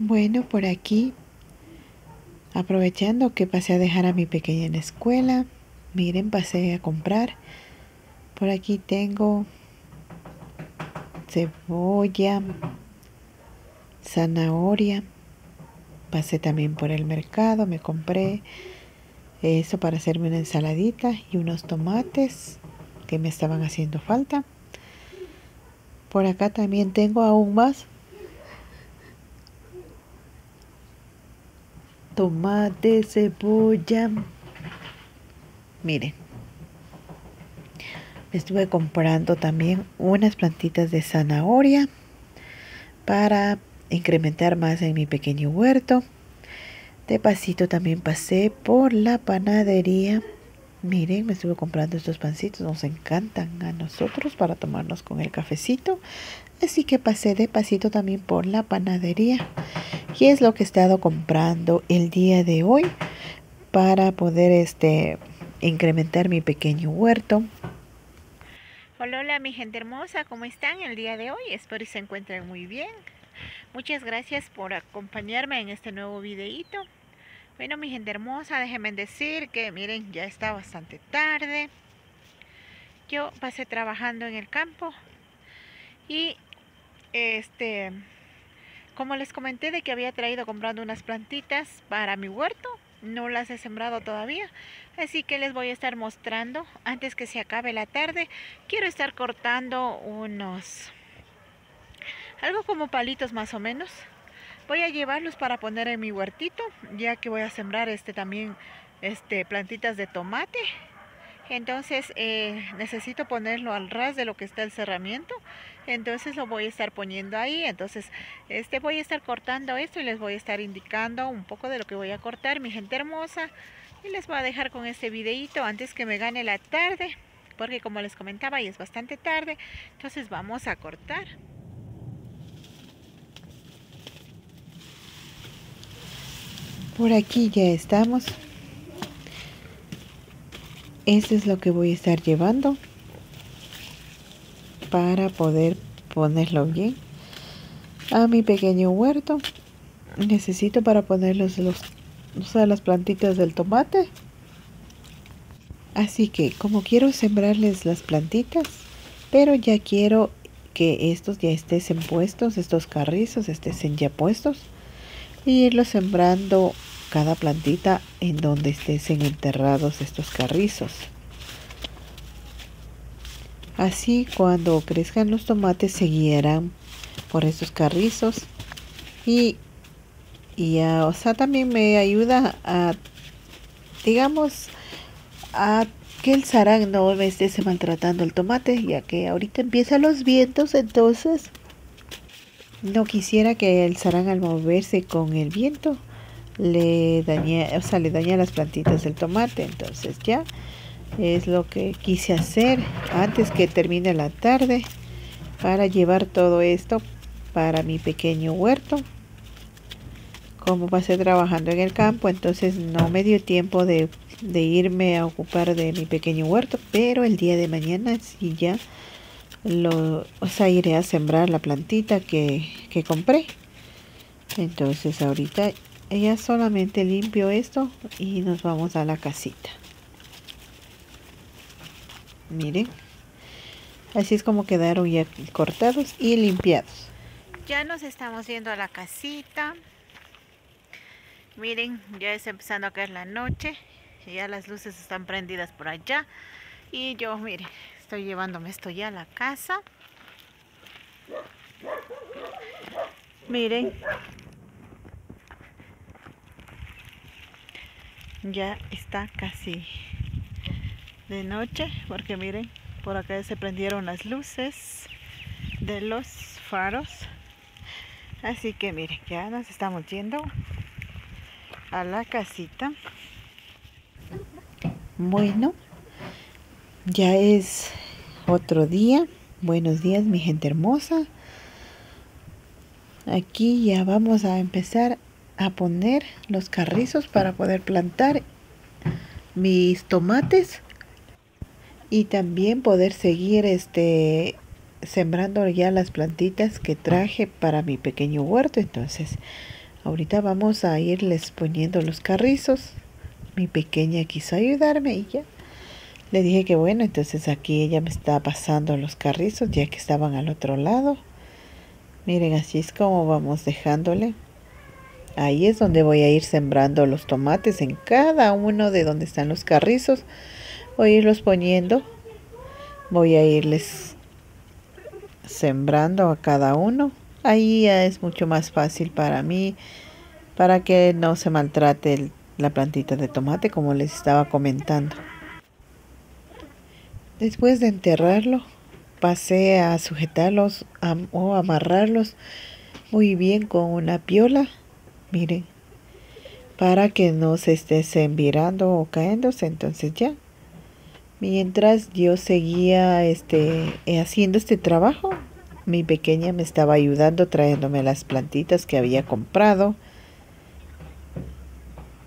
Bueno, por aquí, aprovechando que pasé a dejar a mi pequeña en la escuela, miren, pasé a comprar. Por aquí tengo cebolla, zanahoria. Pasé también por el mercado, me compré eso para hacerme una ensaladita y unos tomates que me estaban haciendo falta. Por acá también tengo aún más tomate, cebolla. Miren. Estuve comprando también unas plantitas de zanahoria para incrementar más en mi pequeño huerto. De pasito también pasé por la panadería. Miren, me estuve comprando estos pancitos, nos encantan a nosotros para tomarnos con el cafecito. Así que pasé de pasito también por la panadería. Y es lo que he estado comprando el día de hoy para poder este incrementar mi pequeño huerto. Hola, hola mi gente hermosa, ¿cómo están el día de hoy? Espero que se encuentren muy bien. Muchas gracias por acompañarme en este nuevo videito. Bueno, mi gente hermosa, déjenme decir que miren, ya está bastante tarde. Yo pasé trabajando en el campo y este como les comenté de que había traído comprando unas plantitas para mi huerto, no las he sembrado todavía, así que les voy a estar mostrando antes que se acabe la tarde. Quiero estar cortando unos, algo como palitos más o menos. Voy a llevarlos para poner en mi huertito, ya que voy a sembrar este también este plantitas de tomate entonces eh, necesito ponerlo al ras de lo que está el cerramiento. Entonces lo voy a estar poniendo ahí. Entonces este voy a estar cortando esto y les voy a estar indicando un poco de lo que voy a cortar mi gente hermosa. Y les voy a dejar con este videito antes que me gane la tarde porque como les comentaba y es bastante tarde. Entonces vamos a cortar. Por aquí ya estamos esto es lo que voy a estar llevando para poder ponerlo bien a mi pequeño huerto. Necesito para poner los, las plantitas del tomate. Así que como quiero sembrarles las plantitas, pero ya quiero que estos ya estén puestos, estos carrizos estén ya puestos, y irlos sembrando cada plantita en donde estén enterrados estos carrizos. Así cuando crezcan los tomates seguirán por estos carrizos y, y o sea, también me ayuda a, digamos, a que el sarán no me esté maltratando el tomate, ya que ahorita empiezan los vientos, entonces no quisiera que el sarán al moverse con el viento le dañé, o sea, le dañé las plantitas del tomate. Entonces ya es lo que quise hacer antes que termine la tarde para llevar todo esto para mi pequeño huerto. Como pasé trabajando en el campo, entonces no me dio tiempo de, de irme a ocupar de mi pequeño huerto, pero el día de mañana sí ya lo, o sea, iré a sembrar la plantita que, que compré. Entonces ahorita ya solamente limpio esto y nos vamos a la casita. Miren. Así es como quedaron ya cortados y limpiados. Ya nos estamos yendo a la casita. Miren, ya está empezando a caer la noche. Ya las luces están prendidas por allá. Y yo, miren, estoy llevándome esto ya a la casa. Miren, ya está casi de noche porque miren por acá se prendieron las luces de los faros. Así que miren ya nos estamos yendo a la casita. Bueno ya es otro día. Buenos días mi gente hermosa. Aquí ya vamos a empezar a poner los carrizos para poder plantar mis tomates y también poder seguir este sembrando ya las plantitas que traje para mi pequeño huerto entonces Ahorita vamos a irles poniendo los carrizos. Mi pequeña quiso ayudarme y ya. Le dije que bueno, entonces aquí ella me está pasando los carrizos ya que estaban al otro lado. Miren, así es como vamos dejándole. Ahí es donde voy a ir sembrando los tomates en cada uno de donde están los carrizos. Voy a irlos poniendo. Voy a irles sembrando a cada uno. Ahí ya es mucho más fácil para mí, para que no se maltrate la plantita de tomate como les estaba comentando. Después de enterrarlo, pasé a sujetarlos o amarrarlos muy bien con una piola, miren, para que no se esté virando o cayéndose, entonces ya. Mientras yo seguía este, haciendo este trabajo, mi pequeña me estaba ayudando trayéndome las plantitas que había comprado.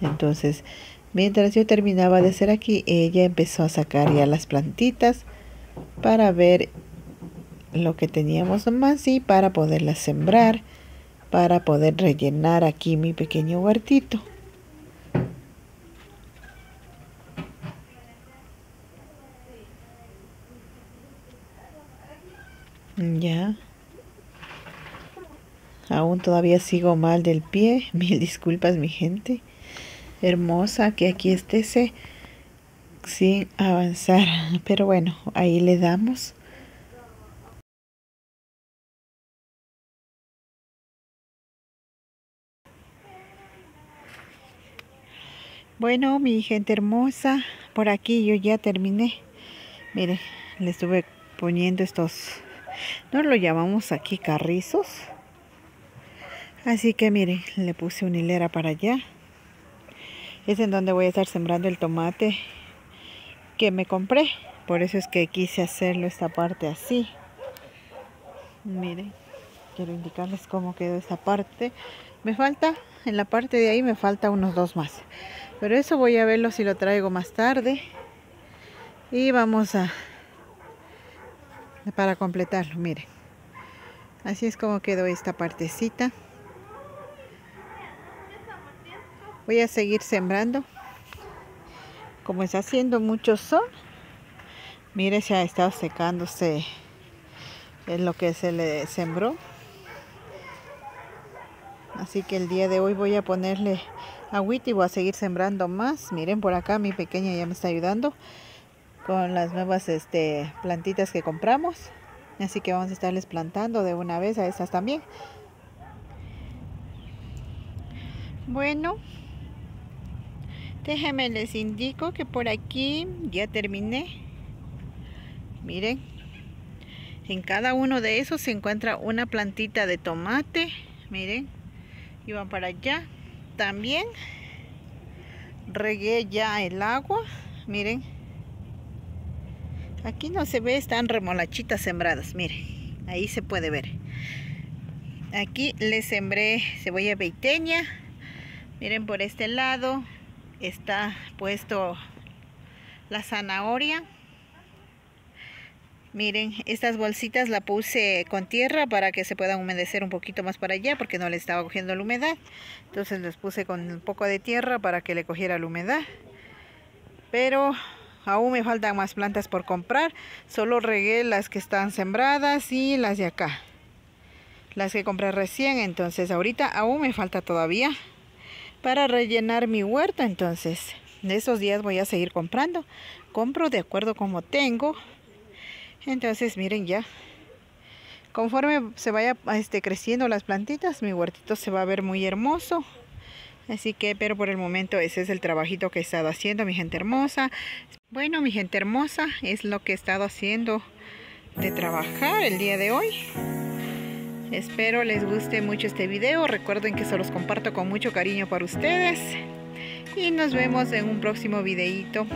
Entonces, Mientras yo terminaba de hacer aquí, ella empezó a sacar ya las plantitas para ver lo que teníamos más y para poderlas sembrar, para poder rellenar aquí mi pequeño huertito. Ya. Aún todavía sigo mal del pie. Mil disculpas, mi gente hermosa que aquí esté sin avanzar. Pero bueno, ahí le damos. Bueno, mi gente hermosa, por aquí yo ya terminé. Mire, le estuve poniendo estos, no lo llamamos aquí carrizos. Así que mire, le puse una hilera para allá es en donde voy a estar sembrando el tomate que me compré. Por eso es que quise hacerlo esta parte así. Miren, quiero indicarles cómo quedó esta parte. Me falta, en la parte de ahí me falta unos dos más. Pero eso voy a verlo si lo traigo más tarde. Y vamos a, para completarlo, miren. Así es como quedó esta partecita. voy a seguir sembrando como está haciendo mucho sol mire se ha estado secándose en lo que se le sembró así que el día de hoy voy a ponerle agüita y voy a seguir sembrando más miren por acá mi pequeña ya me está ayudando con las nuevas este, plantitas que compramos así que vamos a estarles plantando de una vez a esas también bueno Déjenme les indico que por aquí ya terminé. Miren. En cada uno de esos se encuentra una plantita de tomate. Miren. Y van para allá. También regué ya el agua. Miren. Aquí no se ve, están remolachitas sembradas. Miren. Ahí se puede ver. Aquí le sembré cebolla beiteña. Miren por este lado está puesto la zanahoria miren estas bolsitas la puse con tierra para que se pueda humedecer un poquito más para allá porque no le estaba cogiendo la humedad entonces les puse con un poco de tierra para que le cogiera la humedad pero aún me faltan más plantas por comprar solo regué las que están sembradas y las de acá las que compré recién entonces ahorita aún me falta todavía para rellenar mi huerta. Entonces, de esos días voy a seguir comprando. Compro de acuerdo como tengo. Entonces, miren ya. Conforme se vaya este, creciendo las plantitas, mi huertito se va a ver muy hermoso. Así que, pero por el momento ese es el trabajito que he estado haciendo, mi gente hermosa. Bueno, mi gente hermosa, es lo que he estado haciendo de trabajar el día de hoy. Espero les guste mucho este video. Recuerden que se los comparto con mucho cariño para ustedes. Y nos vemos en un próximo videito.